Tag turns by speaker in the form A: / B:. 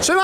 A: 谁来